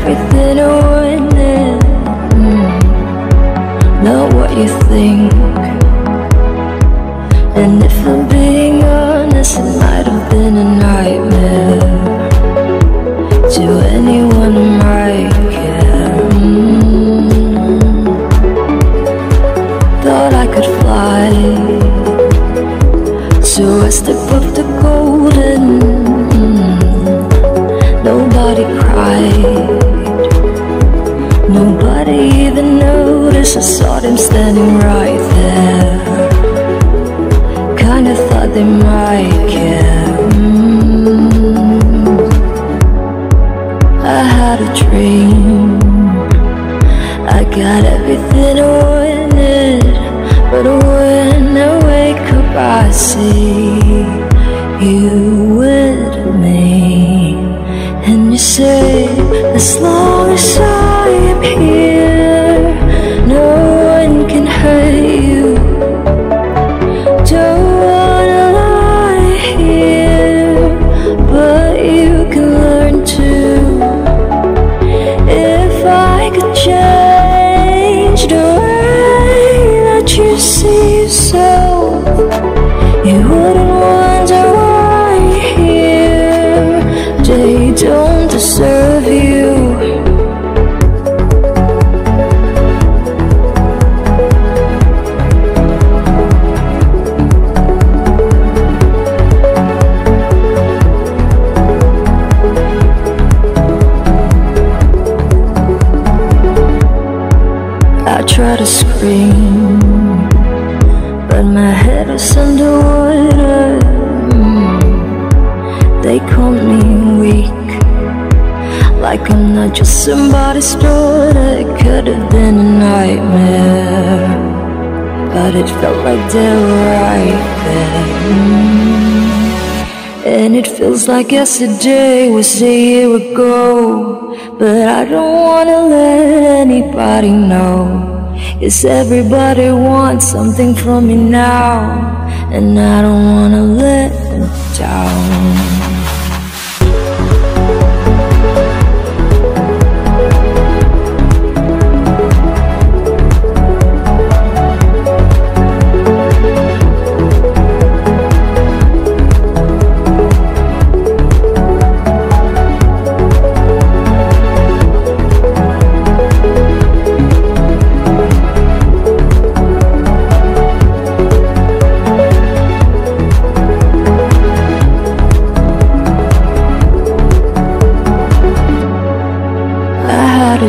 everything to win it. Mm. Not what you think. And if I'm being honest, it might have been a nightmare to anyone who might care. Mm. Thought I could fly, so I stepped up the golden. Even noticed. I saw them standing right there. Kinda thought they might care. Mm. I had a dream. I got everything I wanted, but when I wake up, I see As long as I am here, try to scream, but my head is underwater. They call me weak, like I'm not just somebody's daughter. It could have been a nightmare, but it felt like they were right there. And it feels like yesterday was a year ago But I don't wanna let anybody know Cause everybody wants something from me now And I don't wanna let them down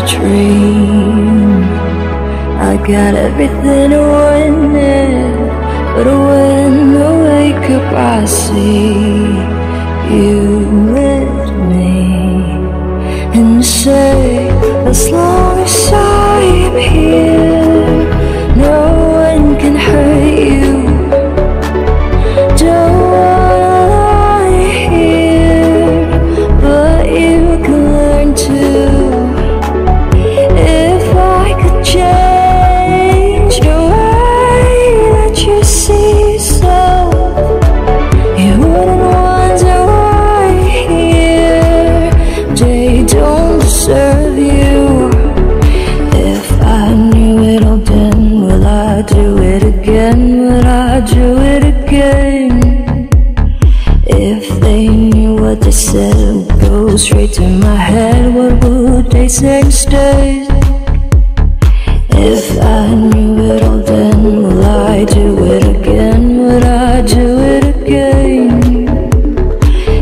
dream. I got everything I wanted, but when I wake up, I see you with me, and you say, long If they knew what they said would go straight to my head, what would they say instead? If I knew it all then, will I do it again? Would I do it again?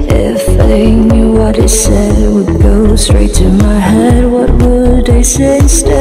If they knew what they said would go straight to my head, what would they say instead?